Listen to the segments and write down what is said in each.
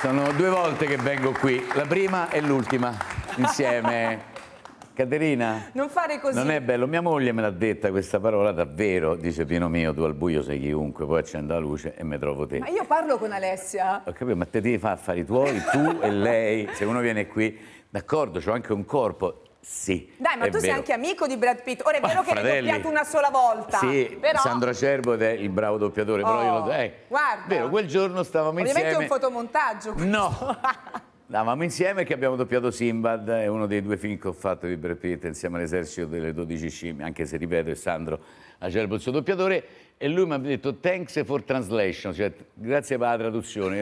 sono due volte che vengo qui, la prima e l'ultima insieme. Caterina, Non fare così. non è bello, mia moglie me l'ha detta questa parola davvero, dice Pino mio, tu al buio sei chiunque, poi accendo la luce e mi trovo te. Ma io parlo con Alessia. Ho capito, ma te devi fare affari tuoi, tu e lei, se uno viene qui, d'accordo, c'ho anche un corpo, sì. Dai, ma tu sei vero. anche amico di Brad Pitt. Ora è vero che l'hai fratelli. doppiato una sola volta. Sì, però... Sandro Acerbo è il bravo doppiatore, però io Oh, lo... Eh, guarda. Vero, quel giorno stavamo Ovviamente insieme... è un fotomontaggio. questo. No! Stavamo insieme che abbiamo doppiato Simbad, è uno dei due film che ho fatto di Brad Pitt insieme all'esercito delle 12 scimmie, anche se ripeto è Sandro Acerbo il suo doppiatore, e lui mi ha detto thanks for translation, cioè grazie per la traduzione.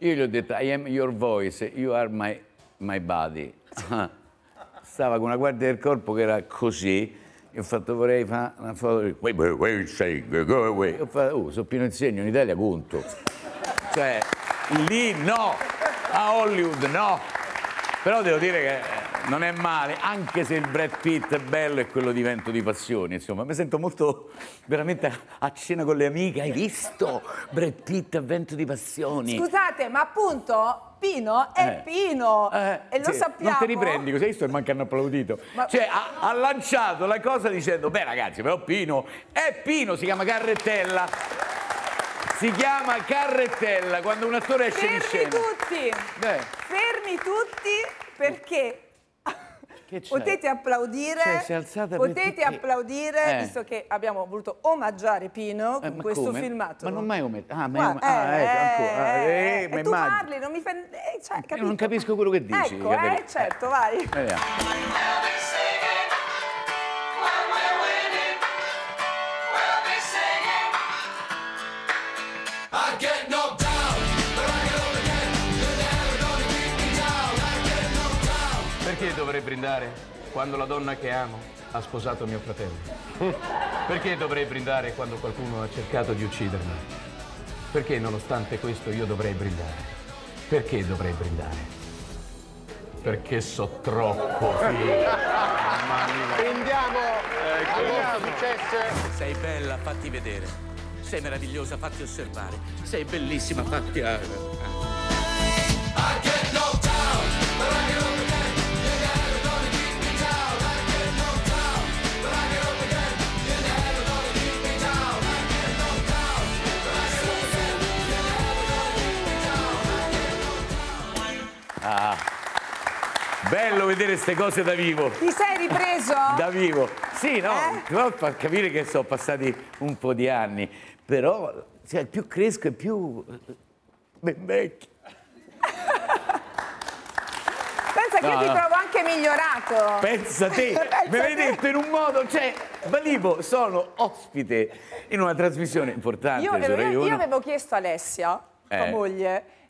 Io, gli ho detto I am your voice, you are my, my body. Stava con una guardia del corpo che era così, e ho fatto vorrei fare una foto di wait, wait, wait, say, go away. Ho fatto, oh, sono Pino Insegno, in Italia conto. Cioè, lì no, a Hollywood no. Però devo dire che eh, non è male, anche se il Brad Pitt è bello e quello di Vento di Passioni, insomma, mi sento molto veramente a- cena con le amiche. Hai visto Brad Pitt a Vento di Passioni? Scusate, ma appunto Pino è Eh. Pino. Eh, e lo sì, sappiamo. Non ti riprendi, così hai visto che manca hanno applaudito. Ma- Cioè, ha, ha lanciato la cosa dicendo, beh ragazzi, però Pino, è Pino, si chiama Carrettella. Si chiama Carrettella, quando un attore esce di Fermi scena. tutti. Beh. Fermi tutti perché potete applaudire. Cioè, potete perché- applaudire, Eh. visto che abbiamo voluto omaggiare Pino Eh, con ma questo come? filmato. Ma non mai omesso. Ah, om- ah, eh, ecco. Ah, ma tu parli, non mi fai... cioè, non capisco quello che dici, Ecco, eh, certo, vai. Vediamo. Perché dovrei brindare quando la donna che amo ha sposato mio fratello? Perché dovrei brindare quando qualcuno ha cercato di uccidermi? Perché nonostante questo io dovrei brindare? Perché dovrei brindare? Perché so troppo figo. Prendiamo al vostro successo. Sei bella, fatti vedere. Sei meravigliosa, fatti osservare. Sei bellissima, fatti... Bello vedere queste cose da vivo. Ti sei ripreso? Da vivo. Sì, no, Eh? fa capire che sono passati un po' di anni. Però, cioè, più cresco e più... eh, ben vecchio. Pensa che No, io ti no. trovo anche migliorato. Pensa te, Pensa me l'hai te. detto in un modo, cioè, Valivo, sono ospite in una trasmissione importante Io, avevo- io 1. avevo chiesto a Alessia, tua Eh.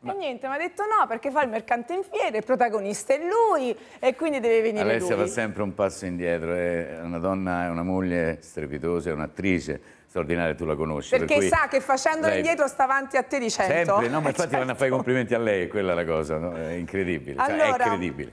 Moglie, e niente, mi ha detto no, perché fa il mercante in fiere, il protagonista è lui e quindi deve venire Alessia lui. fa sempre un passo indietro, è una donna, è una moglie strepitosa, è un'attrice straordinaria, tu la conosci. per Perché cui sa che facendolo lei- indietro sta avanti a te di cento. Sempre, no, ma infatti certo. vanno a fare i complimenti a lei, quella è la cosa, no? è incredibile, cioè, è Allora, incredibile.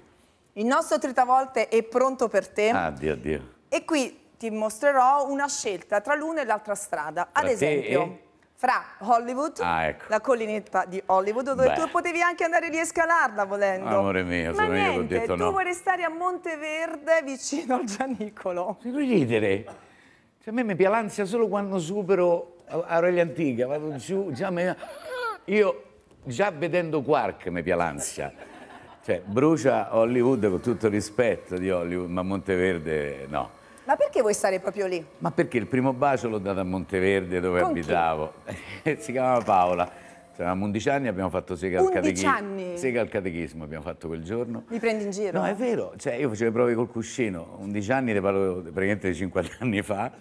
Il nostro Tritavolte è pronto per te Ah, Dio, Dio. e qui ti mostrerò una scelta tra l'una e l'altra strada. Ad esempio, e? Fra Hollywood, Ah, ecco. la collinetta di Hollywood, dove Beh. tu potevi anche andare lì a scalarla volendo. Amore mio, Ma sono io che ho detto tu no. vuoi restare a Monteverde vicino al Gianicolo. Non ridere. Cioè, a me mi pialanzia solo quando supero Aurelia Antica, vado giù, già me- io già vedendo Quark mi pialanzia. Cioè, brucia Hollywood con tutto il rispetto di Hollywood, ma Monteverde no. Ma perché vuoi stare proprio lì? Ma perché il primo bacio l'ho dato a Monteverde dove Con abitavo. si chiamava Paola. Avevamo 11 anni, abbiamo fatto sega al 11 catechismo. anni? Sega al catechismo abbiamo fatto quel giorno. Mi prendi in giro? No, è vero, cioè io facevo le prove col cuscino, 11 anni, ne parlo praticamente di 50 anni fa,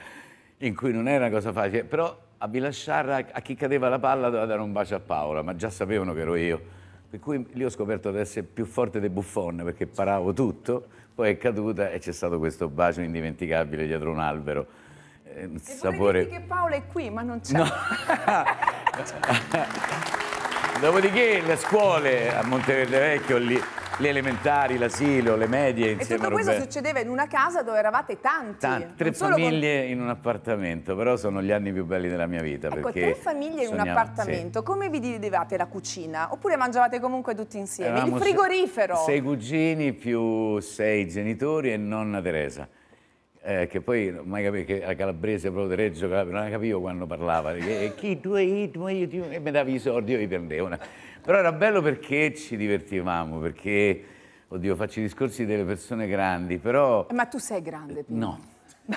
in cui non era una cosa facile, però a Villa Sciarra a chi cadeva la palla doveva dare un bacio a Paola, ma già sapevano che ero io. Per cui lì ho scoperto di essere più forte dei Buffon perché paravo tutto, poi è caduta e c'è stato questo bacio indimenticabile dietro un albero. Eh, un sapore... che Paola è qui, ma non c'è. No. Dopodiché le scuole a Monteverde Vecchio, lì, le elementari, l'asilo, le medie E insieme tutto a questo succedeva in una casa dove eravate tanti. Tanti, tre solo con- famiglie in un appartamento, però sono gli anni più belli della mia vita. Ecco, tre famiglie in un sogniamo- appartamento, come vi dividevate la cucina? Oppure mangiavate comunque tutti sì. insieme? Eravamo Il frigorifero? Sei cugini più sei genitori e nonna Teresa. Eh, che poi non mai capito che era calabrese proprio di Reggio Calabria, non capivo quando parlava. Che, chi tu hai, tu hai, tu hai", e mi davi i soldi, io li prendevo. Però era bello perché ci divertivamo, perché, oddio, faccio i discorsi delle persone grandi, però... Eh, Ma tu sei grande, Pino. No.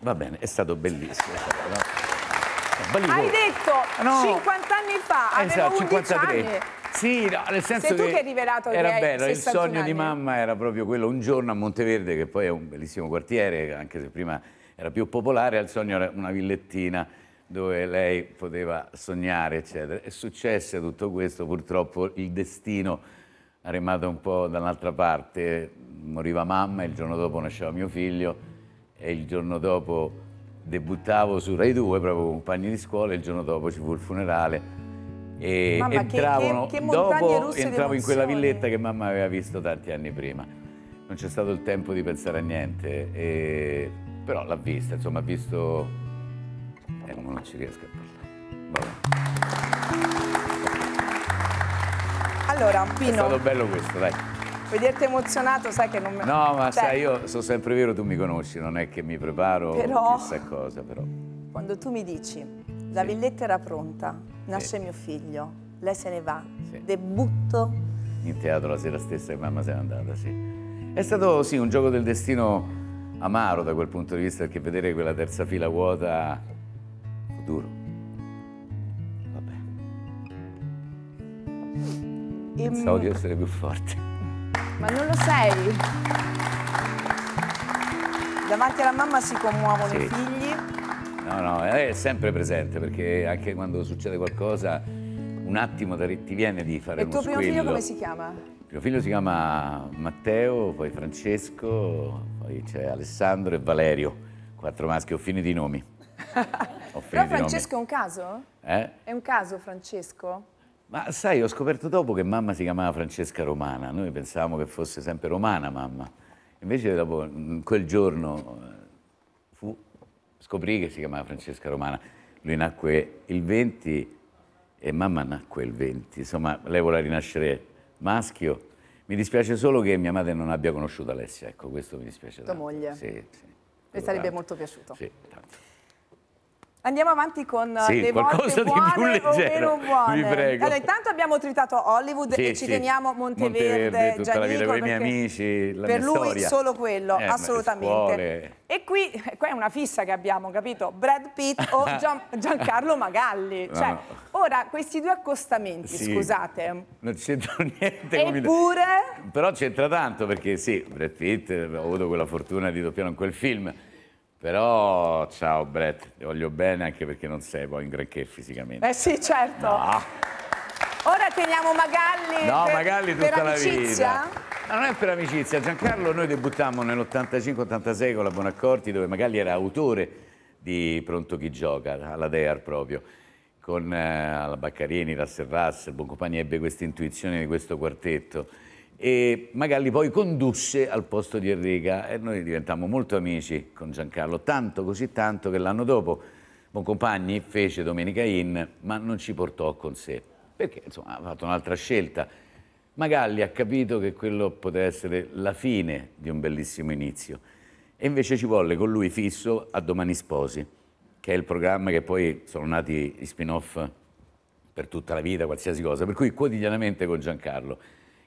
Va bene, è stato bellissimo. no? Hai detto No. 50 anni fa, avevo Esatto, 11 53. anni. Sì, no, nel senso Sei tu che hai rivelato che era bello, il 61 sogno di anni. mamma era proprio quello, un giorno a Monteverde, che poi è un bellissimo quartiere, anche se prima era più popolare, il sogno era una villettina dove lei poteva sognare, eccetera. È successo tutto questo, purtroppo il destino ha remato un po' dall'altra parte, moriva mamma, il giorno dopo nasceva mio figlio e il giorno dopo debuttavo su Rai 2 proprio con compagni di scuola, il giorno dopo ci fu il funerale e Mamma, che- entravano, che- che montagne dopo entravo in quella villetta che mamma aveva visto tanti anni prima. Non c'è stato il tempo di pensare a niente, e- però l'ha vista, insomma ha visto... Eh, ma non ci riesco a parlare. Vabbè. Allora, È stato Pino, bello questo, dai. vederti emozionato, sai che non me... No, ma Cioè, sai, io sono sempre vero, tu mi conosci, non è che mi preparo Però- chissà cosa, però. Quando tu mi dici, la villetta era pronta, nasce mio figlio, lei se ne va, Sì. debutto, in teatro la sera stessa che mamma se n'è andata, sì. È stato sì un gioco del destino amaro da quel punto di vista, perché vedere quella terza fila vuota duro. Vabbè, e- pensavo di essere più forte. ma non lo sei. Davanti alla mamma si commuovono Sì. i figli. No, no, è sempre presente, perché anche quando succede qualcosa, un attimo ti viene di fare E il uno tuo primo figlio squillo. come si chiama? Il primo figlio si chiama Matteo, poi Francesco, poi c'è Alessandro e Valerio, quattro maschi, ho finito i nomi. Però. Francesco è un caso? Eh? È un caso Francesco? Ma sai, ho scoperto dopo che mamma si chiamava Francesca Romana, noi pensavamo che fosse sempre romana mamma. Invece dopo mm, quel giorno eh, fu, scoprì che si chiamava Francesca Romana. Lui nacque il 20 e mamma nacque il 20. Insomma, lei vuole rinascere maschio. Mi dispiace solo che mia madre non abbia conosciuto Alessia, ecco, questo mi dispiace Tua tanto. moglie? Sì, sì. Le sarebbe Tanto. molto piaciuto. Sì, tanto. Andiamo avanti con Sì, le volte buone o meno buone. vi prego. Allora, intanto abbiamo tritato Hollywood Sì, e ci sì. teniamo Monteverde, Monteverde, tutta la vita Giannico, con i miei amici, per lui storia. solo quello, Eh, assolutamente. E qui, qua è una fissa che abbiamo, capito? Brad Pitt o Gian- Giancarlo Magalli. Cioè, no. ora, questi due accostamenti, scusate, Non c'entra niente eppure... Però c'entra tanto perché sì, Brad Pitt, ho avuto quella fortuna di doppiare in quel film. Però, ciao Brett, ti voglio bene anche perché non sei poi in granché fisicamente. Eh sì, certo. No, Ora teniamo Magalli no per, Magalli per tutta la amicizia. vita. Ma non è per amicizia. Giancarlo noi debuttammo nell'85-86 con la Bonaccorti dove Magalli era autore di Pronto chi gioca, alla DEAR proprio. Con eh, la Baccarini, Russell Russell, Boncompagni ebbe questa intuizione di questo quartetto. E Magalli poi condusse al posto di Enrica e noi diventammo molto amici con Giancarlo, tanto così tanto che l'anno dopo Boncompagni fece Domenica In, ma non ci portò con sé, perché insomma ha fatto un'altra scelta. Magalli ha capito che quello poteva essere la fine di un bellissimo inizio e invece ci volle con lui fisso a Domani Sposi, che è il programma che poi sono nati gli spin-off per tutta la vita, qualsiasi cosa, per cui quotidianamente con Giancarlo.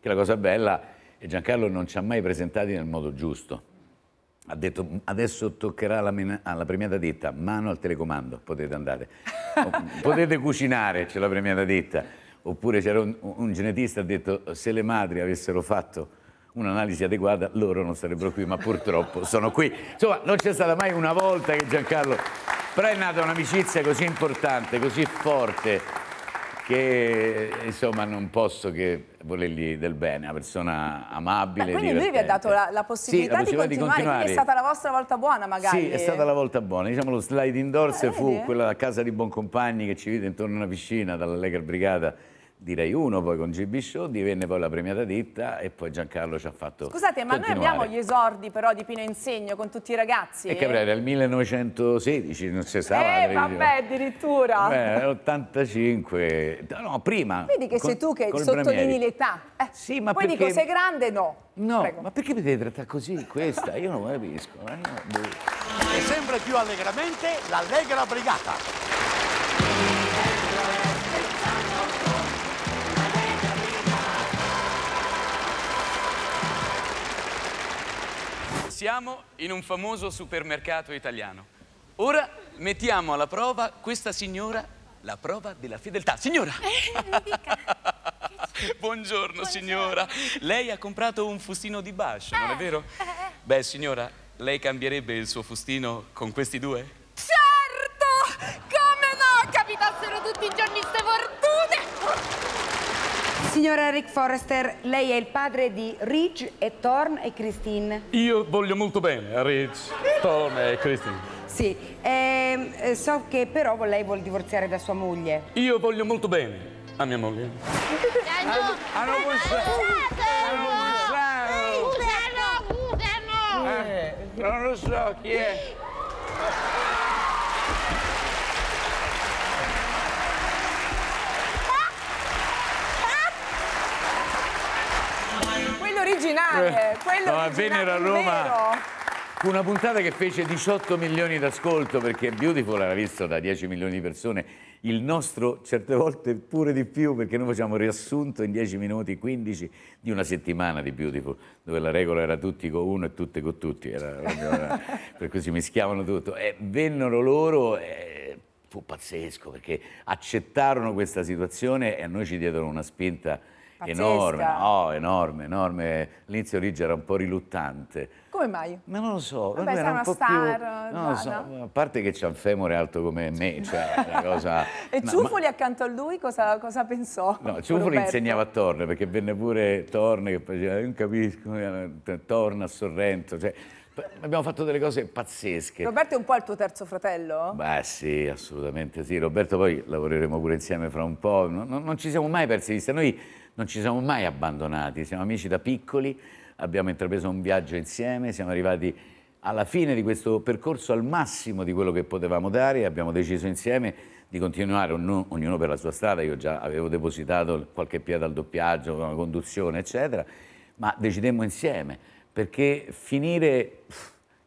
Che la cosa bella è Giancarlo non ci ha mai presentati nel modo giusto. Ha detto adesso toccherà alla, alla premiata ditta, mano al telecomando, potete andare. Potete cucinare, c'è la premiata ditta. Oppure c'era un, un genetista che ha detto se le madri avessero fatto un'analisi adeguata loro non sarebbero qui, ma purtroppo sono qui. Insomma, non c'è stata mai una volta che Giancarlo... Però è nata un'amicizia così importante, così forte, che insomma non posso che volergli del bene, una persona amabile. Beh, quindi lui vi ha dato la, la possibilità, Sì, la di, continuare, quindi è stata la vostra volta buona magari. Sì, è stata la volta buona. Diciamo lo sliding doors Eh, fu vedi? quella casa di Boncompagni che ci vide intorno a una piscina dalla Lega Brigata di Rai 1, poi con GB Show, divenne poi la premiata ditta e poi Giancarlo ci ha fatto Scusate, ma noi continuare. abbiamo gli esordi però di Pino Insegno con tutti i ragazzi? E che era il 1916, non si sa. Eh, vabbè, addirittura. Beh, 85, no, prima. Vedi che con- sei tu che sottolinei l'età. Eh, Sì, ma Poi perché- dico, sei grande? No. No, Prego. ma perché mi devi trattare così questa? Io non capisco. io-. E sempre più allegramente l'Allegra Brigata. Siamo in un famoso supermercato italiano. Ora mettiamo alla prova questa signora, la prova della fedeltà. Signora! Buongiorno, signora. Lei ha comprato un fustino di bascio, non è vero? Beh, signora, lei cambierebbe il suo fustino con questi due? Certo! Come no? Capitassero tutti i giorni ste fortune! Signora Rick Forrester, lei è il padre di Ridge e Thorn e Christine. Io voglio molto bene a Rich, Tom e Christine. Sì, ehm, eh, so che però lei vuole divorziare da sua moglie. Io voglio molto bene a mia moglie. Ah, non può stare. Eh, non lo so chi è. Originale, quello Eh, No, originale, vennero a Roma. vero. Fu una puntata che fece 18 milioni d'ascolto perché Beautiful era visto da 10 milioni di persone, il nostro certe volte pure di più perché noi facciamo riassunto in 10 minuti, 15 di una settimana di Beautiful, dove la regola era tutti con uno e tutte con tutti, era era- per cui si mischiavano tutto. E vennero loro e fu pazzesco perché accettarono questa situazione e a noi ci diedero una spinta Pazzesca. enorme, no, enorme, enorme. All'inizio Riggi era un po' riluttante. Come mai? Ma non lo so, Vabbè, era un po' star, più... Non lo so, a parte che c'ha un femore alto come me, cioè una cosa... E No, Ciuffoli accanto a lui cosa, cosa pensò? ma- No, Ciuffoli insegnava a Torne, perché venne pure Torne che faceva, io non capisco, Torna a Sorrento, cioè, abbiamo fatto delle cose pazzesche. Roberto è un po' il tuo terzo fratello? Beh sì, assolutamente sì. Roberto poi lavoreremo pure insieme fra un po'. Non, non- non ci siamo mai persi di vista, noi non ci siamo mai abbandonati, siamo amici da piccoli, abbiamo intrapreso un viaggio insieme, siamo arrivati alla fine di questo percorso al massimo di quello che potevamo dare e abbiamo deciso insieme di continuare, ognuno, ognuno per la sua strada, io già avevo depositato qualche piede al doppiaggio, una conduzione, eccetera, ma decidemmo insieme, perché finire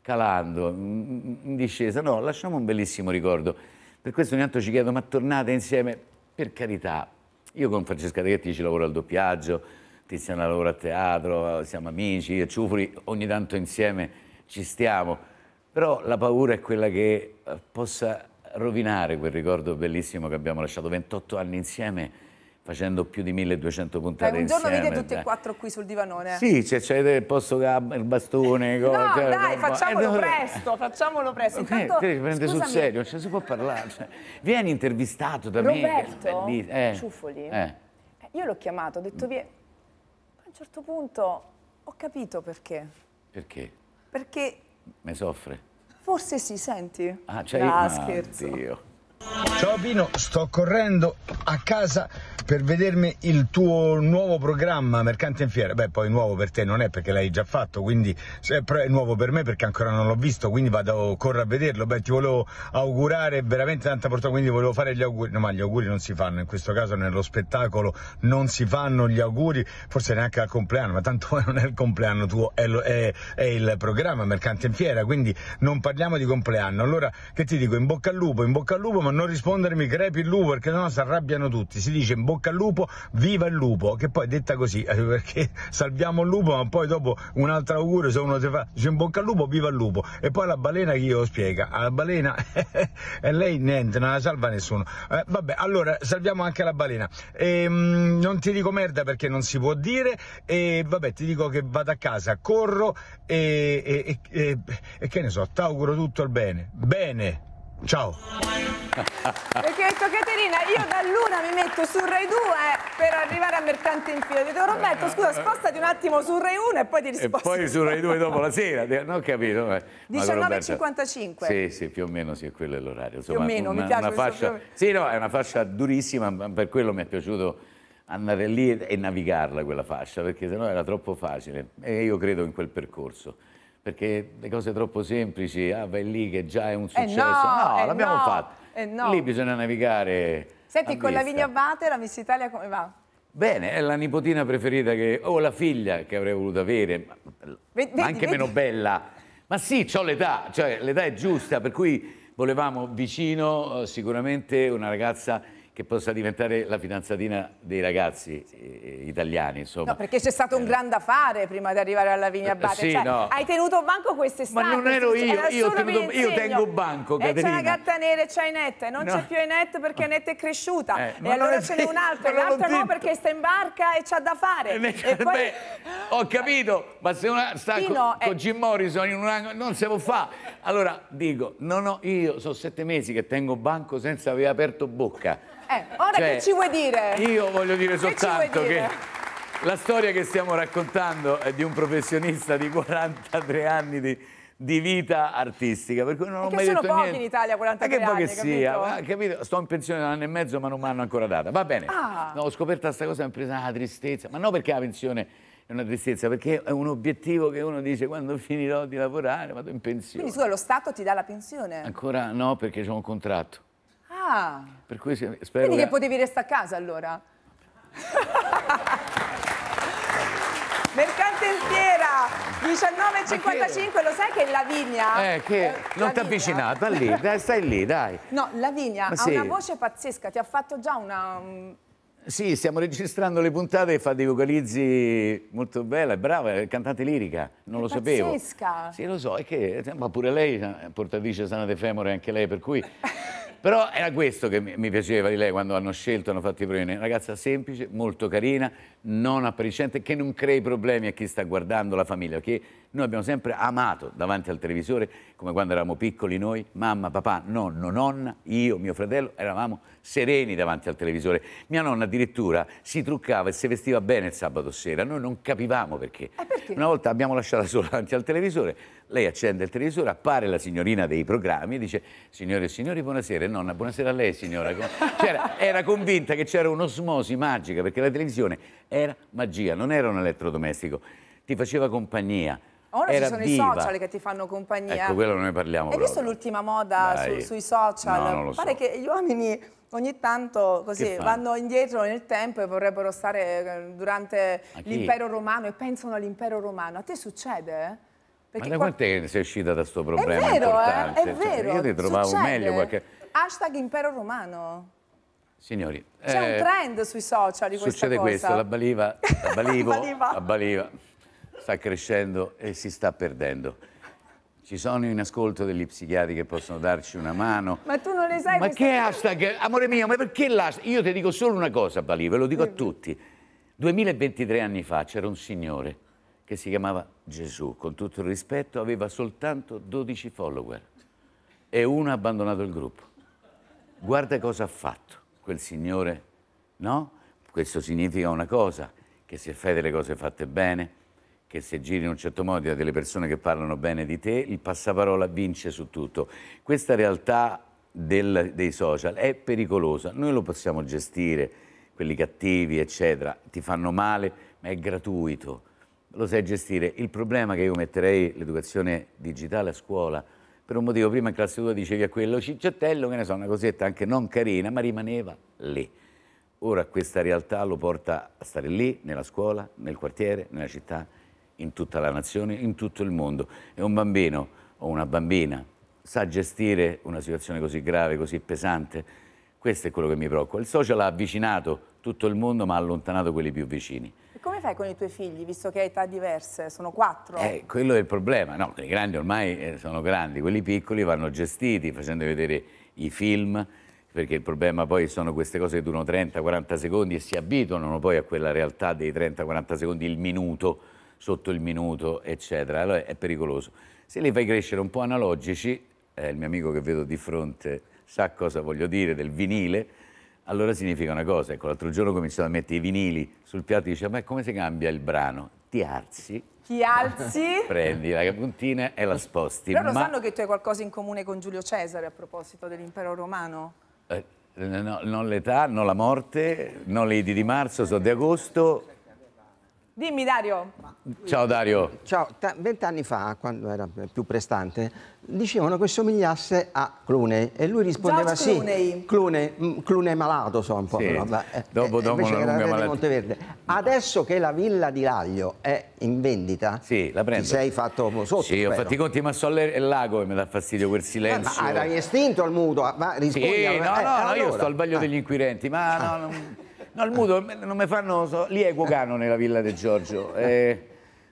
calando in discesa, no, lasciamo un bellissimo ricordo. Per questo ogni tanto ci chiedo, ma tornate insieme? Per carità, io con Francesca Treghetti ci lavoro al doppiaggio, Tiziana lavora a teatro, siamo amici, io e Ciufoli ogni tanto insieme ci stiamo, però la paura è quella che eh, possa rovinare quel ricordo bellissimo che abbiamo lasciato 28 anni insieme facendo più di 1200 puntate Dai, un giorno insieme. tutti e dai. quattro qui sul divanone. Sì, c'è, c'è il posto il bastone. No, cioè, dai, no, facciamolo eh, presto, facciamolo presto. Intanto, te li prende sul serio, non ci si può parlare. cioè, vieni intervistato da me. che è Roberto belliss- eh, Ciuffoli? eh. Eh, Io l'ho chiamato, ho detto via. A un certo punto ho capito perché. Perché? Perché Me soffre. forse sì, senti. Ah, c'hai... Ah, ah, scherzo. Dio. Ciao Pino, sto correndo a casa per vedermi il tuo nuovo programma Mercante in Fiera. Beh, poi nuovo per te non è perché l'hai già fatto, quindi è nuovo per me perché ancora non l'ho visto, quindi vado corro a vederlo. Beh, ti volevo augurare veramente tanta fortuna, quindi volevo fare gli auguri. No, ma gli auguri non si fanno, in questo caso nello spettacolo non si fanno gli auguri, forse neanche al compleanno, ma tanto non è il compleanno tuo, è, lo- è- è il programma Mercante in Fiera, quindi non parliamo di compleanno. Allora, che ti dico? In bocca al lupo, in bocca al lupo, ma non rispondermi crepi il lupo perché sennò si arrabbiano tutti. Si dice in bocca al lupo, viva il lupo, che poi detta così, perché salviamo il lupo, ma poi dopo un altro augurio se uno ti fa, dice in bocca al lupo, viva il lupo. E poi la balena chi lo spiega? La balena, e lei niente, non la salva nessuno. Eh, vabbè, allora salviamo anche la balena. Ehm, non ti dico merda perché non si può dire, e vabbè, ti dico che vado a casa, corro e, e- e- e- e che ne so, ti auguro tutto il bene. Bene, ciao. Perché ho detto Caterina, io da Luna mi metto su Rai 2 per arrivare a Mercante in Fiera. Ho detto Roberto, scusa, spostati un attimo su Rai 1 e poi ti E risposto. poi su Rai 2 dopo la sera, non ho capito. eh. Ma con Roberta- 19.55. Sì, sì, più o meno sì, quello è l'orario. Più o meno, mi piace una fascia, più. Sì, no, è una fascia durissima, ma per quello mi è piaciuto andare lì e, e navigarla quella fascia, perché sennò era troppo facile. E io credo in quel percorso. Perché le cose troppo semplici, ah, vai lì che già è un Eh successo. no, eh l'abbiamo no, fatto. eh no. Lì bisogna navigare. Senti, con la. Vigna Abate, la Miss Italia come va? Bene, è la nipotina preferita che... o la figlia che avrei voluto avere, vedi, anche vedi. meno bella. Ma sì, ho l'età, cioè l'età è giusta, per cui volevamo vicino eh, sicuramente una ragazza che possa diventare la fidanzatina dei ragazzi eh, italiani, insomma. No, perché c'è stato un gran da fare prima di arrivare alla Vigna Abate. Eh, sì, Cioè, no. Hai tenuto banco quest'estate. Ma non ero io, era io tenuto- io tengo banco, E c'è Caterina. la gatta nera e c'hai Netta, e non No. c'è più Enette perché Enette è cresciuta. Eh, e allora è ce n'è un'altra, e l'altra no perché sta in barca e c'ha da fare. Eh, E poi... beh, ho capito, ma se una sta con, eh. Jim Morrison in una, non si può fare. Allora dico, no, no, io sono sette mesi che tengo banco senza aver aperto bocca. Eh, ora Cioè, che ci vuoi dire? Io voglio dire Che soltanto che dire? la storia che stiamo raccontando è di un professionista di 43 anni di, di vita artistica, per cui non ho che mai sono detto pochi niente. in Italia, 43 Ma che anni, che sia, capito? capito? Sto in pensione da un anno e mezzo, ma non mi hanno ancora data. Va bene. Ah. No, ho scoperto questa cosa, mi è presa una tristezza, ma non perché la pensione è una tristezza, perché è un obiettivo che uno dice quando finirò di lavorare vado in pensione. Quindi scusa, lo Stato ti dà la pensione? Ancora no, perché c'ho un contratto. Ah, Per cui spero quindi che... che potevi restare a casa allora? Mercante in fiera, 19,55, lo sai che Lavinia... Eh, che eh, non ti avvicinata lì, dai, stai lì, dai. No, Lavinia Ma ha sì. una voce pazzesca, ti ha fatto già una... un- Sì, stiamo registrando le puntate e fa dei vocalizzi molto bella, è brava, è cantante lirica, non lo sapevo. Pazzesca. Sì, lo so, è che ma pure lei è portatrice sana de femore, anche lei, per cui... Però era questo che mi, piaceva di lei quando hanno scelto, hanno fatto i premi. Una ragazza semplice, molto carina, non appariscente, che non crei problemi a chi sta guardando la famiglia, che noi abbiamo sempre amato davanti al televisore, come quando eravamo piccoli noi, mamma, papà, nonno, nonna, io, mio fratello, eravamo sereni davanti al televisore. Mia nonna addirittura si truccava e si vestiva bene il sabato sera, noi non capivamo perché. Una volta abbiamo lasciata sola davanti al televisore, lei accende il televisore, appare la signorina dei programmi e dice signore e signori buonasera, nonna buonasera a lei signora. C'era- era convinta che c'era un'osmosi magica perché la televisione era magia, non era un elettrodomestico, ti faceva compagnia. Ora era ci sono viva. i social che ti fanno compagnia. Ecco, quello non ne parliamo Hai visto proprio. l'ultima moda su- sui social? No, Pare so. che gli uomini ogni tanto così vanno indietro nel tempo e vorrebbero stare eh, durante l'impero romano e pensano all'impero romano. A te succede? Ma da qua- quanto è che sei uscita da sto È problema vero, importante? eh? È Cioè, vero. io ti trovavo succede. meglio qualche... Hashtag impero romano. Signori, C'è eh, un trend sui social di questa Succede cosa. questo, la baliva, la balivo, La baliva. la baliva sta crescendo e si sta perdendo. Ci sono in ascolto degli psichiatri che possono darci una mano. Ma tu non ne sai Ma che hashtag? Amore mio, ma perché l'hashtag? Io ti dico solo una cosa, Balivo, e lo dico a tutti. 2023 anni fa c'era un signore che si chiamava Gesù, con tutto il rispetto, aveva soltanto 12 follower e uno ha abbandonato il gruppo. Guarda cosa ha fatto quel signore, no? Questo significa una cosa, che se fai delle cose fatte bene, che se giri in un certo modo a delle persone che parlano bene di te, il passaparola vince su tutto. Questa realtà del- dei social è pericolosa, noi lo possiamo gestire, quelli cattivi, eccetera, ti fanno male, ma è gratuito, lo sai gestire. Il problema che io metterei l'educazione digitale a scuola, per un motivo, prima in classe 2 dicevi a quello cicciottello, che ne so, una cosetta anche non carina, ma rimaneva lì. Ora questa realtà lo porta a stare lì, nella scuola, nel quartiere, nella città, in tutta la nazione, in tutto il mondo. E un bambino o una bambina sa gestire una situazione così grave, così pesante? Questo è quello che mi preoccupa. Il social ha avvicinato tutto il mondo, ma ha allontanato quelli più vicini. Come fai con i tuoi figli, visto che hai età diverse? Sono quattro? Eh, quello è il problema. No, quelli grandi ormai eh, sono grandi, quelli piccoli vanno gestiti facendo vedere i film, perché il problema poi sono queste cose che durano 30-40 secondi e si abituano poi a quella realtà dei 30-40 secondi, il minuto, sotto il minuto, eccetera. Allora è pericoloso. Se li fai crescere un po' analogici, eh, il mio amico che vedo di fronte sa cosa voglio dire del vinile, allora significa una cosa. Ecco, l'altro giorno ho cominciato a mettere i vinili sul piatto e dice, ma come si cambia il brano? Ti alzi, Ti alzi? prendi la puntina e la sposti. Loro ma sanno che tu hai qualcosa in comune con Giulio Cesare a proposito dell'impero romano? Eh, no, non l'età, non la morte, non le Idi di marzo, sono di agosto. Dimmi Dario. Ciao Dario. Ciao, ta- vent'anni fa, quando era più prestante, dicevano che somigliasse a Clooney e lui rispondeva George sì. Clooney. Clooney, mm, Clooney malato, so un po'. Sì. però, vabbè, eh, Dopo- eh, dopo una lunga malattia. Monteverde. Adesso che la villa di Laglio è in vendita, Sì, la prendo. ti sei fatto sotto. Sì, ho fatto i conti, ma so il lago e mi dà fastidio quel Eh, silenzio. ma hai estinto il mutuo, ma rispondi Sì, alla- no, eh, no, no, io allora. sto al vaglio degli inquirenti, ma no, non, no, il mutuo non mi fanno, so, lì è Gugano nella villa di Giorgio. Eh,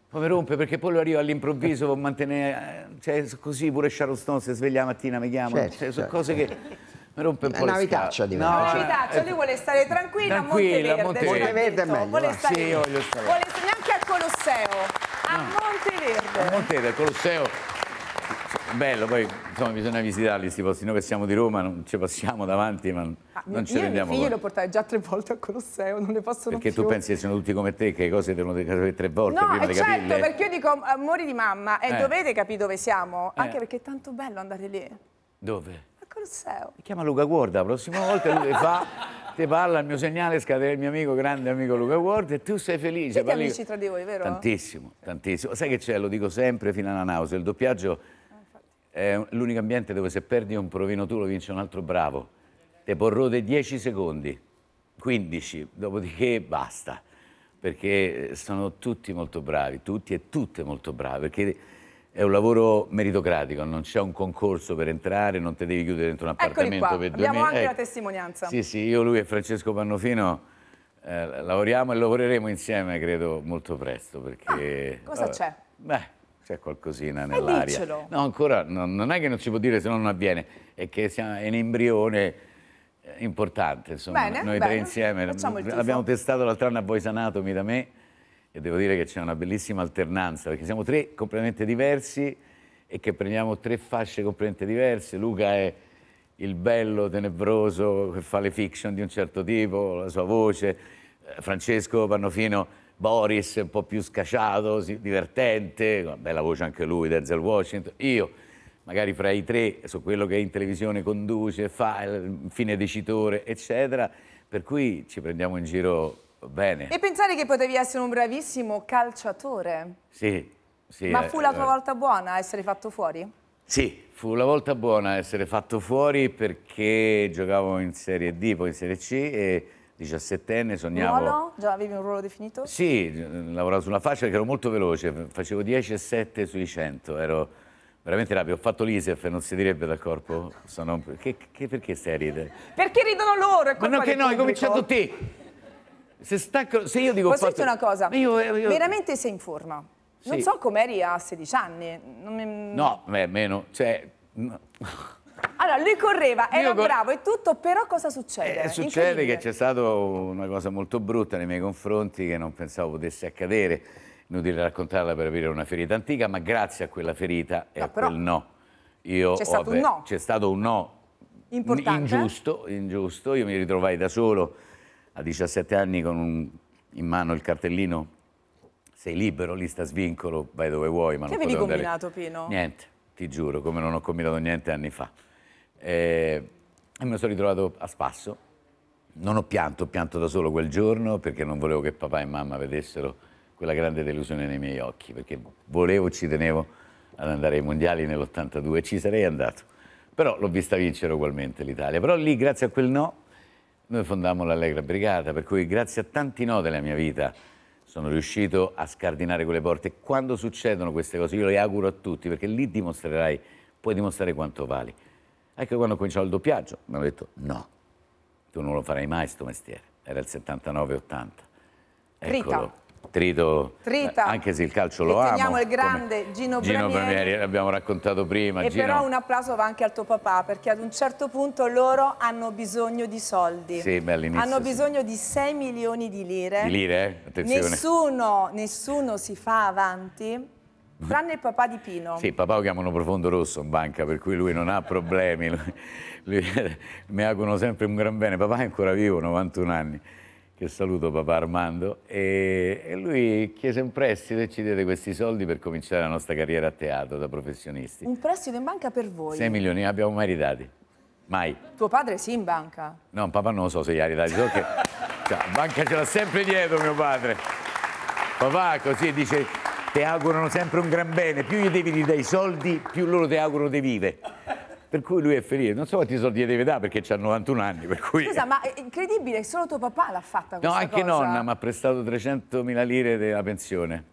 poi mi rompe perché poi lo arrivo all'improvviso, mantenere, eh, cioè così pure Sharon Stone si sveglia la mattina, mi chiama, Certo, cioè, sono certo. cose che mi rompe un po' una vitaccia diventa. No, No, cioè, Vitaccio, lui vuole stare tranquilla, Tranquilla, a Monteverde. Monteverde. Monteverde è meglio, Vuole stare, Sì, io voglio stare. vuole stare neanche al Colosseo, a Monteverde. A Monteverde, al Colosseo. Bello, poi insomma bisogna visitarli questi posti, noi che siamo di Roma non ci passiamo davanti, ma Ah, non ci io rendiamo figli li ho conto. portati già tre volte al Colosseo, non ne possono Perché più. tu pensi che siano tutti come te, che le cose devono capire tre volte No, prima eh, di certo, capirle? perché io dico amori di mamma e Eh. dovete capire dove siamo, anche Eh. perché è tanto bello andare lì. Al Dove? Colosseo. Mi chiama Luca Ward, la prossima volta lui fa, ti parla, il mio segnale scade il mio amico, grande amico Luca Ward e tu sei felice. Siete parli- amici tra di voi, vero? Tantissimo, tantissimo. Sai che c'è, lo dico sempre fino alla nausea, il doppiaggio è l'unico ambiente dove se perdi un provino tu lo vince un altro bravo. Te porrode 10 secondi, 15, dopodiché basta. Perché sono tutti molto bravi, tutti e tutte molto brave, perché è un lavoro meritocratico, non c'è un concorso per entrare, non ti devi chiudere dentro un appartamento per abbiamo 2000 anche la ecco. testimonianza. Sì, sì, io, lui e Francesco Pannofino eh, lavoriamo e lavoreremo insieme, credo, molto presto. Perché, Ah, cosa c'è? Beh, c'è qualcosina nell'aria. diccelo. No, ancora no, non è che non si può dire se no non avviene, è che è un embrione eh, importante. Insomma, Bene, noi bene. tre insieme l'abbiamo testato l'altro anno a Voice Anatomy da me e devo dire che c'è una bellissima alternanza perché siamo tre completamente diversi e che prendiamo tre fasce completamente diverse. Luca è il bello tenebroso che fa le fiction di un certo tipo, la sua voce, Eh, Francesco Pannofino, Boris un po' più scacciato, divertente, una bella voce anche lui, Denzel Washington, io magari fra i tre su quello che in televisione conduce, fa il fine decitore, eccetera, per cui ci prendiamo in giro bene. E pensare che potevi essere un bravissimo calciatore. Sì, sì, Ma eh, fu la tua eh, volta buona essere fatto fuori? Sì, fu la volta buona essere fatto fuori perché giocavo in Serie D, poi in Serie C e 17enne sognavo... Ruolo? Già avevi un ruolo definito? Sì, lavoravo sulla faccia perché ero molto veloce, facevo 10 e 7 sui 100, ero veramente rapido. Ho fatto l'ISEF, non si direbbe dal corpo. Sono... Che, che- perché stai a ridere? Perché ridono loro? è Ma no, che no, hai cominciato te! Se, stacco, se io dico... Posso fatto- una cosa? Io- io- Veramente sei in forma. Non Sì. so com'eri a 16 anni. non mi- No, beh, meno, cioè... no. Allora, lui correva, era cor- bravo e tutto, però cosa succede? Eh, succede che c'è stata una cosa molto brutta nei miei confronti che non pensavo potesse accadere. Inutile raccontarla per aprire una ferita antica, ma grazie a quella ferita e No, a quel no. C'è stato un no. C'è stato un no Importante. ingiusto, ingiusto. Io mi ritrovai da solo a 17 anni con un- in mano il cartellino sei libero, lista svincolo, vai dove vuoi. Ma Che non avevi potevo andare- combinato, Pino? Niente, ti giuro, come non ho combinato niente anni fa. Eh, e mi sono ritrovato a spasso. Non ho pianto, ho pianto da solo quel giorno perché non volevo che papà e mamma vedessero quella grande delusione nei miei occhi, perché volevo, ci tenevo ad andare ai mondiali nell'82 e ci sarei andato. Però l'ho vista vincere ugualmente l'Italia. Però lì, grazie a quel no, noi fondammo l'Allegra Brigata, per cui grazie a tanti no della mia vita sono riuscito a scardinare quelle porte. Quando succedono queste cose, io le auguro a tutti, perché lì dimostrerai, puoi dimostrare quanto vali. Anche quando ho cominciato il doppiaggio, mi hanno detto no, tu non lo farai mai sto mestiere. Era il 79-80. Trita. Trito, Trita. eh, anche se il calcio lo amo. teniamo il grande Gino Gino. Bramieri, l'abbiamo raccontato prima. E Gino, però un applauso va anche al tuo papà, perché ad un certo punto loro hanno bisogno di soldi. Sì, beh, all'inizio hanno sì. bisogno di 6 milioni di lire. Di lire, eh? Attenzione. Nessuno, nessuno si fa avanti, tranne il papà di Pino. Sì, papà lo chiamano profondo rosso in banca, per cui lui non ha problemi. Lui, lui- mi augurano sempre un gran bene. Papà è ancora vivo, 91 anni, che saluto papà Armando. E, e lui chiese un prestito e ci diede questi soldi per cominciare la nostra carriera a teatro da professionisti. Un prestito in banca per voi. 6 milioni, non abbiamo mai ridati. Mai. Tuo padre sì in banca. No, papà non lo so se gli ha ridati, so che cioè, banca ce l'ha sempre dietro mio padre. Papà così dice, ti augurano sempre un gran bene, più gli devi dare i soldi, più loro ti augurano di vivere. Per cui lui è felice, non so quanti soldi gli deve dare perché ha 91 anni, per cui... Scusa, ma è incredibile, solo tuo papà l'ha fatta No, questa anche cosa. nonna mi ha prestato 300.000 lire della pensione.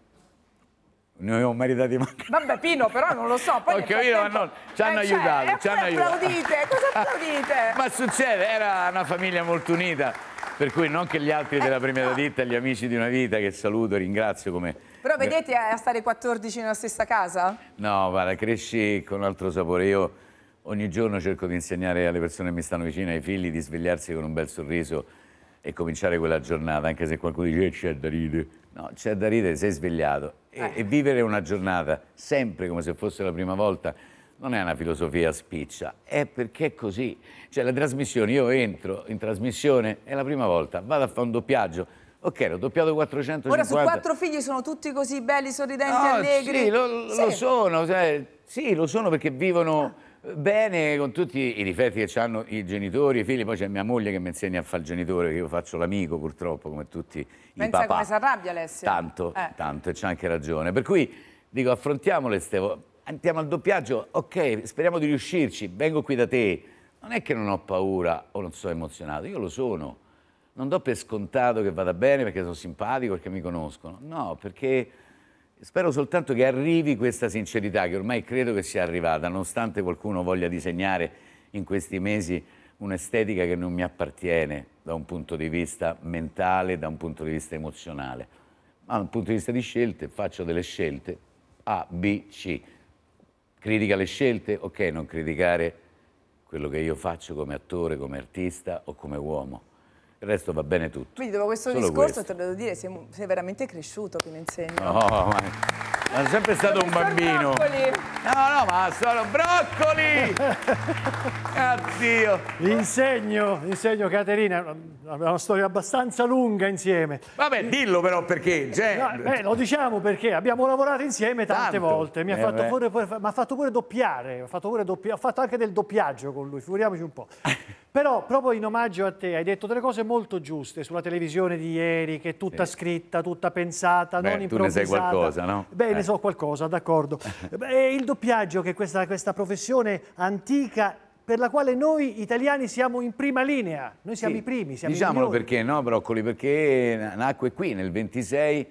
Ne avevo meritati manco. Vabbè, Pino, però non lo so. Poi Ho capito, ma no, ci hanno Eh, cioè, aiutato, e ci hanno poi aiutato. applaudite, cosa applaudite? Ma succede, era una famiglia molto unita, per cui non che gli altri della premiata ditta, gli amici di una vita, che saluto, ringrazio come... Però vedete a stare 14 nella stessa casa? No, guarda, cresci con un altro sapore. Io ogni giorno cerco di insegnare alle persone che mi stanno vicino, ai figli, di svegliarsi con un bel sorriso e cominciare quella giornata, anche se qualcuno dice "Eh, c'è da ridere. No, c'è da ridere, sei svegliato. E, e vivere una giornata sempre come se fosse la prima volta non è una filosofia spiccia, è perché è così. Cioè, la trasmissione, io entro in trasmissione, è la prima volta, vado a fare un doppiaggio. Ok, l'ho doppiato 450. Ora su quattro figli sono tutti così belli, sorridenti, No, allegri. Sì, lo, lo Sì. sono, cioè, sì, lo sono perché vivono bene con tutti i difetti che hanno i genitori, i figli, poi c'è mia moglie che mi insegna a fare il genitore, che io faccio l'amico purtroppo, come tutti i Pensa papà. come si arrabbia Alessia. Tanto, Eh. tanto, e c'ha anche ragione. Per cui dico, affrontiamole ste andiamo al doppiaggio, ok, speriamo di riuscirci, vengo qui da te. Non è che non ho paura o non sono emozionato, io lo sono. Non do per scontato che vada bene perché sono simpatico, perché mi conoscono. No, perché spero soltanto che arrivi questa sincerità che ormai credo che sia arrivata, nonostante qualcuno voglia disegnare in questi mesi un'estetica che non mi appartiene da un punto di vista mentale, da un punto di vista emozionale. Ma da un punto di vista di scelte faccio delle scelte A, B, C. Critica le scelte? Ok, non criticare quello che io faccio come attore, come artista o come uomo. Il resto va bene tutto. Quindi dopo questo Solo discorso questo. te lo devo dire, sei, sei veramente cresciuto che mi insegni. No, ma, ma è sempre stato un bambino. Broccoli. No, no, ma sono broccoli! Addio! Insegno, insegno Caterina, abbiamo una storia abbastanza lunga insieme. Vabbè, dillo però perché. Cioè... No, beh, lo diciamo perché abbiamo lavorato insieme tante Tanto. volte. Mi ha, Eh, fatto beh. pure, pure- mi ha fatto pure doppiare, ho fatto, pure doppia- ho fatto anche del doppiaggio con lui, figuriamoci un po'. Però proprio in omaggio a te hai detto delle cose molto giuste sulla televisione di ieri, che è tutta scritta, tutta pensata, Beh, non tu ne sai improvvisata. qualcosa, no? Beh, Eh. ne so qualcosa, d'accordo. Il doppiaggio, che è questa, questa professione antica per la quale noi italiani siamo in prima linea. Noi siamo Sì, i primi, siamo i Diciamolo migliori. perché no, Broccoli? Perché na- nacque qui nel 26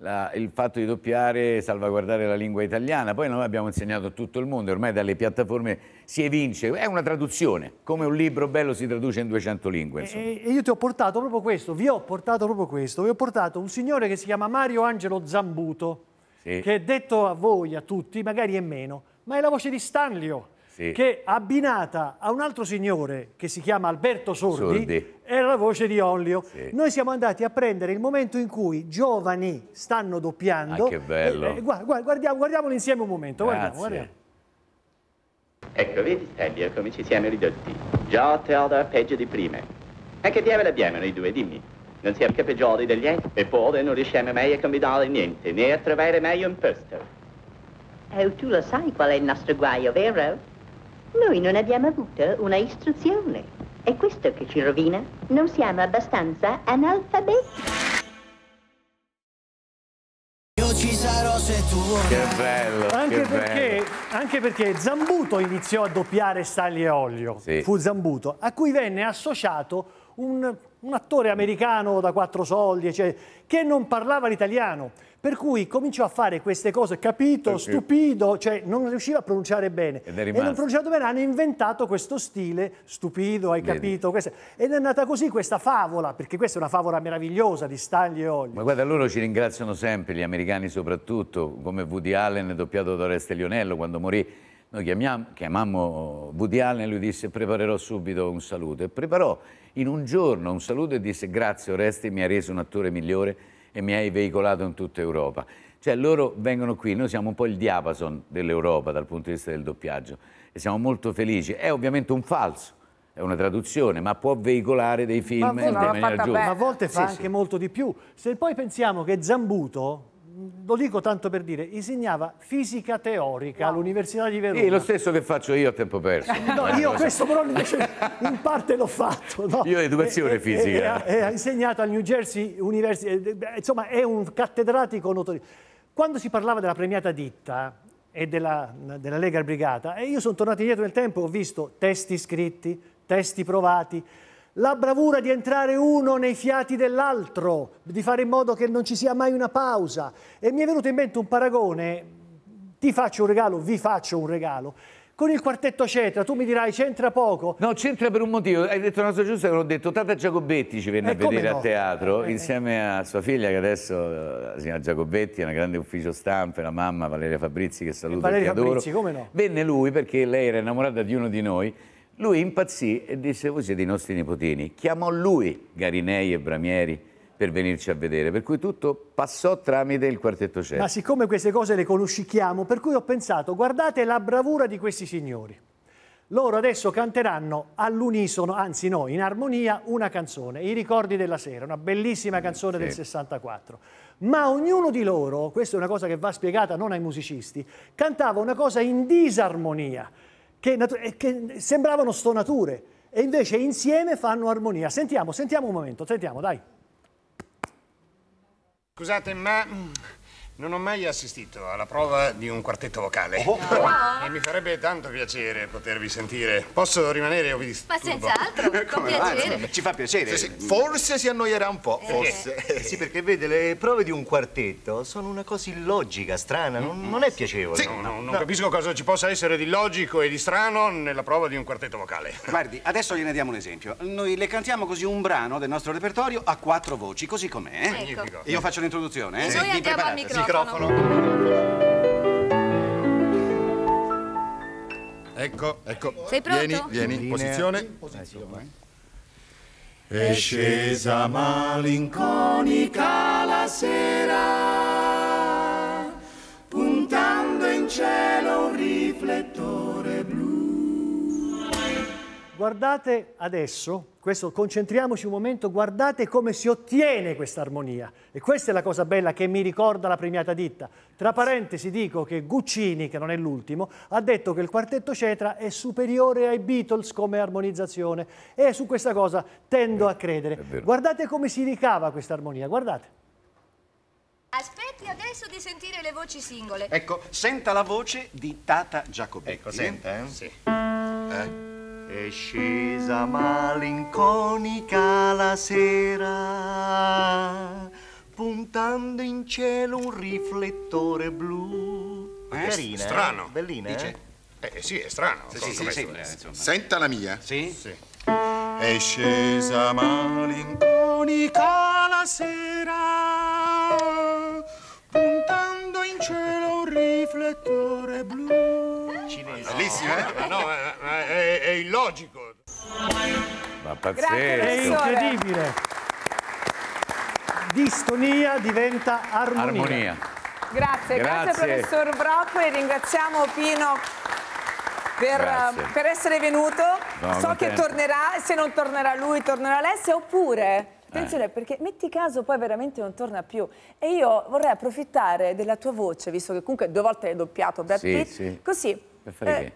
la- il fatto di doppiare e salvaguardare la lingua italiana. Poi noi abbiamo insegnato a tutto il mondo, ormai dalle piattaforme si evince, è una traduzione, come un libro bello si traduce in 200 lingue. E, e io ti ho portato proprio questo, vi ho portato proprio questo, vi ho portato un signore che si chiama Mario Angelo Zambuto, Sì. che detto a voi, a tutti, magari è meno, ma è la voce di Stanlio, Sì. che abbinata a un altro signore che si chiama Alberto Sordi, Sordi. era la voce di Ollio. Sì. Noi siamo andati a prendere il momento in cui giovani stanno doppiando. Ah, che bello. E- e gua- gua- guardiamo, guardiamolo insieme un momento, guardiamo, Grazie. guardiamo. Ecco, vedi Stellio come ci siamo ridotti. Già Teodoro peggio di prima. E che diavolo abbiamo noi due, dimmi? Non siamo che peggiori degli altri? Eppure non riusciamo mai a combinare niente, né a trovare mai un posto. Oh, tu lo sai qual è il nostro guaio, vero? Noi non abbiamo avuto una istruzione. È questo che ci rovina. Non siamo abbastanza analfabeti. Io ci sarò se tu Che bello, Anche che perché, bello. anche perché Zambuto iniziò a doppiare Stanley e Olio, Sì. fu Zambuto, a cui venne associato un, un attore americano da quattro soldi, cioè, che non parlava l'italiano. Per cui cominciò a fare queste cose, capito, sì. stupido, cioè non riusciva a pronunciare bene. Ed è e non pronunciato bene, hanno inventato questo stile, stupido, hai Vedi. capito? questa- Ed è nata così questa favola, perché questa è una favola meravigliosa di Stanley e Olio. Ma guarda, loro ci ringraziano sempre, gli americani soprattutto, come Woody Allen, doppiato da Oreste Lionello, quando morì. Noi chiamiamo, chiamammo Woody Allen e lui disse preparerò subito un saluto. E preparò in un giorno un saluto e disse grazie Oreste, mi hai reso un attore migliore e mi hai veicolato in tutta Europa. Cioè loro vengono qui, noi siamo un po' il diapason dell'Europa dal punto di vista del doppiaggio e siamo molto felici. È ovviamente un falso, è una traduzione, ma può veicolare dei film Ma a in volte- maniera giusta. Ma a volte fa Sì, anche sì. molto di più. Se poi pensiamo che Zambuto lo dico tanto per dire, insegnava fisica teorica all'Università di Verona. Sì, lo stesso che faccio io a tempo perso. No, io questo però invece in parte l'ho fatto. no? Io educazione E- e- fisica. E, e ha insegnato al New Jersey University, eh, insomma è un cattedratico notorio. Quando si parlava della premiata ditta e della, della Lega Brigata, e io sono tornato indietro nel tempo, ho visto testi scritti, testi provati, la bravura di entrare uno nei fiati dell'altro, di fare in modo che non ci sia mai una pausa. E mi è venuto in mente un paragone, ti faccio un regalo, vi faccio un regalo. Con il quartetto Cetra, tu mi dirai c'entra poco. No, c'entra per un motivo. Hai detto una cosa giusta che ho detto. Tata Giacobetti ci venne Eh, a vedere come a no? teatro Eh, eh. insieme a sua figlia, che adesso eh, si chiama Giacobetti, è una grande ufficio stampa, e la mamma Valeria Fabrizi, che saluto Valeria e che adoro. Fabrizi, come no? Venne lui perché lei era innamorata di uno di noi. Lui impazzì e disse: Voi siete i nostri nipotini. Chiamò lui Garinei e Bramieri per venirci a vedere. Per cui tutto passò tramite il quartetto Cetra. Ma siccome queste cose le conosciamo, per cui ho pensato, guardate la bravura di questi signori. Loro adesso canteranno all'unisono, anzi no, in armonia, una canzone, I ricordi della sera, una bellissima canzone del Sì. 64. Ma ognuno di loro, questa è una cosa che va spiegata non ai musicisti, cantava una cosa in disarmonia, che, natu- e che sembravano stonature, e invece insieme fanno armonia. Sentiamo, sentiamo un momento, sentiamo, dai. Scusate, ma non ho mai assistito alla prova di un quartetto vocale. Oh. E mi farebbe tanto piacere potervi sentire. Posso rimanere o vi disturbo? Ma senz'altro, con Come no, piacere. insomma, ci fa piacere. Sì, sì. Forse si annoierà un po', Eh. forse. Eh, sì, perché vede, le prove di un quartetto sono una cosa illogica, strana, non, non è piacevole. Sì, no, non capisco cosa ci possa essere di logico e di strano nella prova di un quartetto vocale. Guardi, adesso gliene diamo un esempio. Noi le cantiamo così un brano del nostro repertorio a quattro voci, così com'è. eh? Magnifico. Io faccio l'introduzione, eh? E noi andiamo al preparate? Microfono. Ecco, ecco. Sei pronto? Vieni, vieni, in Linea. posizione. È scesa malinconica la sera, Guardate adesso, questo, concentriamoci un momento, guardate come si ottiene questa armonia. E questa è la cosa bella che mi ricorda la premiata ditta. Tra parentesi dico che Guccini, che non è l'ultimo, ha detto che il quartetto Cetra è superiore ai Beatles come armonizzazione. E su questa cosa tendo a credere. Guardate come si ricava questa armonia, guardate. Aspetti adesso di sentire le voci singole. Ecco, senta la voce di Tata Giacobetti. Ecco, senta, eh? Sì. È scesa malinconica la sera, puntando in cielo un riflettore blu. Eh, Carina, eh? strano. Bellina, Dice? eh? Eh sì, è strano. Sì, sì, sì, sembra, insomma. Senta la mia. Sì? È scesa malinconica la sera, puntando in cielo un riflettore blu. Cinese. Bellissima, eh? Ma no, è, è- è illogico. Ma È pazzesco. incredibile. Distonia diventa armonia. Armonia. Grazie, grazie, Grazie. professor Broccoli, ringraziamo Pino per, per essere venuto. Sono so che contento. tornerà, e se non tornerà lui, tornerà Alessia, oppure... Attenzione, perché metti caso poi veramente non torna più. E io vorrei approfittare della tua voce, visto che comunque due volte hai doppiato Brad Sì, Pitt. sì. Così. Per fare eh,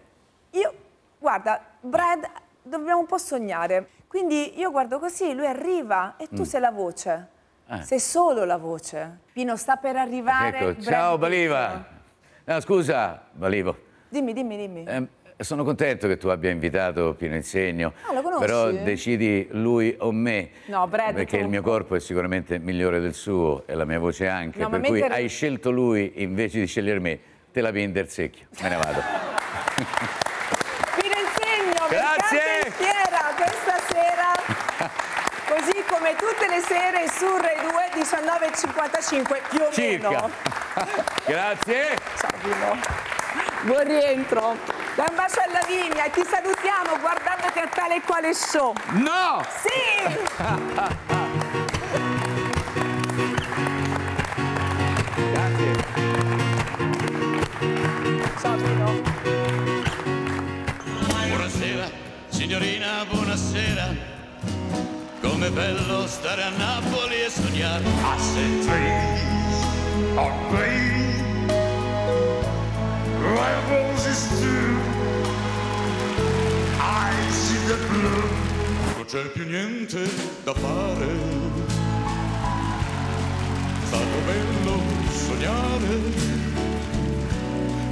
io, guarda, Brad, dobbiamo un po' sognare. Quindi io guardo così, lui arriva e tu Mm. sei la voce. Eh. Sei solo la voce. Pino sta per arrivare. Ecco, ciao. Baliva. No, scusa, Balivo. Dimmi, dimmi, dimmi. Ehm, sono contento che tu abbia invitato Pino Insegno, Ah, lo conosci? però decidi lui o me, No, Brad, perché tu. il mio corpo è sicuramente migliore del suo e la mia voce anche, No, per cui mentre- hai scelto lui invece di scegliere me, te la vende il secchio, me ne vado. Pino Insegno, Grazie. In Fiera, questa sera. Così come tutte le sere su Rai 2 19.55 più o Circa. meno. Grazie. Ciao. Buon rientro. Da un bacio alla vigna e ti salutiamo guardandoti a tale quale show. No! Sì! signorina, buonasera. Com'è bello stare a Napoli e sognare. I said trees pain. Rivals is true. I see the blue. Non c'è più niente da fare. Stato bello sognare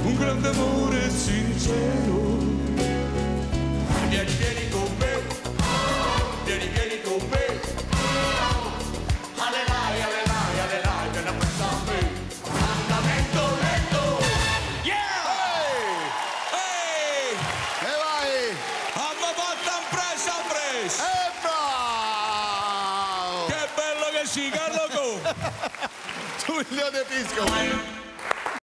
un grande amore sincero. Vieni, vieni con me, vieni, vieni con me. Alelai, alelai, alelai, vieni a pensare. Andamento lento. Yeah! Ehi! E vai! Abbiamo fatto un a! E bravo! Che bello che si, Carlo Go! Tullio De Piscopo!